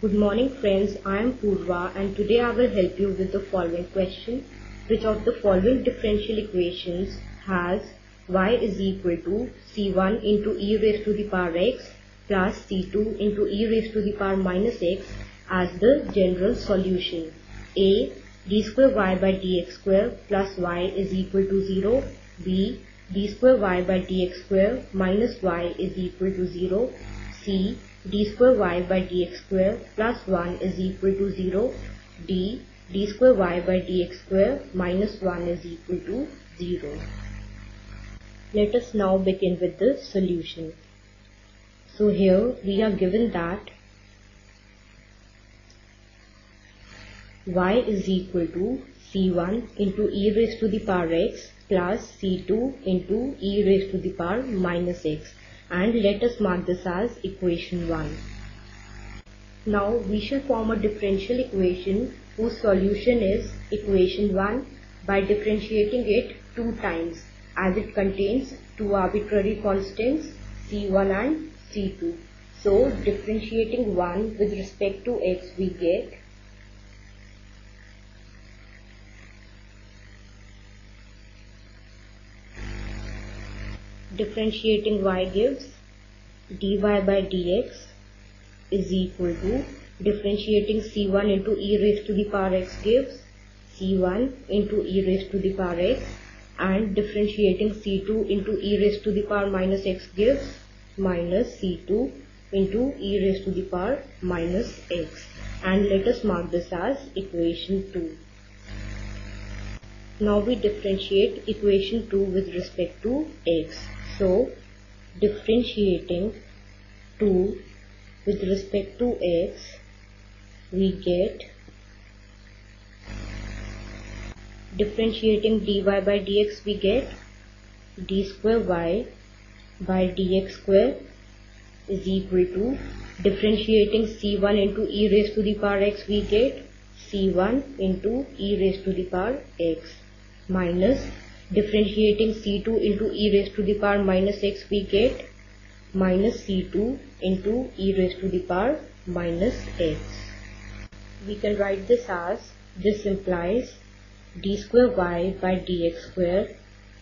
Good morning friends, I am Purva and today I will help you with the following question. Which of the following differential equations has y is equal to c1 into e raised to the power x plus c2 into e raised to the power minus x as the general solution? A. d square y by dx square plus y is equal to 0. B. d square y by dx square minus y is equal to 0. D square y by dx square plus 1 is equal to 0. d d square y by dx square minus 1 is equal to 0. Let us now begin with the solution. So here we are given that y is equal to c1 into e raised to the power x plus c2 into e raised to the power minus x and let us mark this as equation 1. Now we shall form a differential equation whose solution is equation 1 by differentiating it two times as it contains two arbitrary constants c1 and c2. So differentiating 1 with respect to x we get differentiating y gives dy by dx is equal to differentiating c1 into e raised to the power x gives c1 into e raised to the power x and differentiating c2 into e raised to the power minus x gives minus c2 into e raised to the power minus x and let us mark this as equation 2. Now we differentiate equation 2 with respect to x. So differentiating 2 with respect to x we get differentiating dy by dx we get d square y by dx square is equal to differentiating c1 into e raised to the power x we get c1 into e raised to the power x minus differentiating c2 into e raised to the power minus x we get minus c2 into e raised to the power minus x. We can write this as this implies d square y by dx square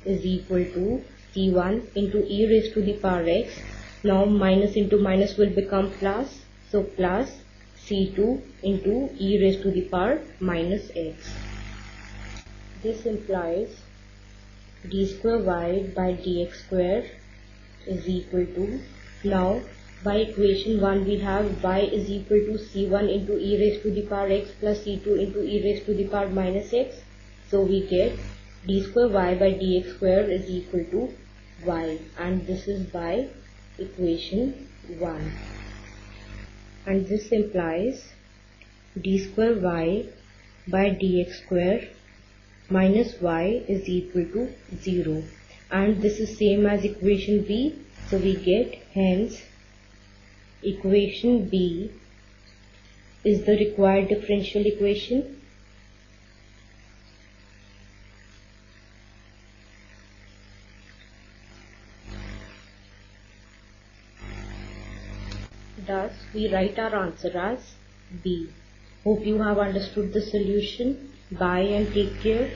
is equal to c1 into e raised to the power x. Now minus into minus will become plus. So plus c2 into e raised to the power minus x. This implies d square y by dx square is equal to now by equation 1 we have y is equal to c1 into e raised to the power x plus c2 into e raised to the power minus x. So we get d square y by dx square is equal to y and this is by equation 1 and this implies d square y by dx square minus y is equal to 0 and this is same as equation B so we get hence equation B is the required differential equation Thus, we write our answer as B. Hope you have understood the solution. Bye and take care.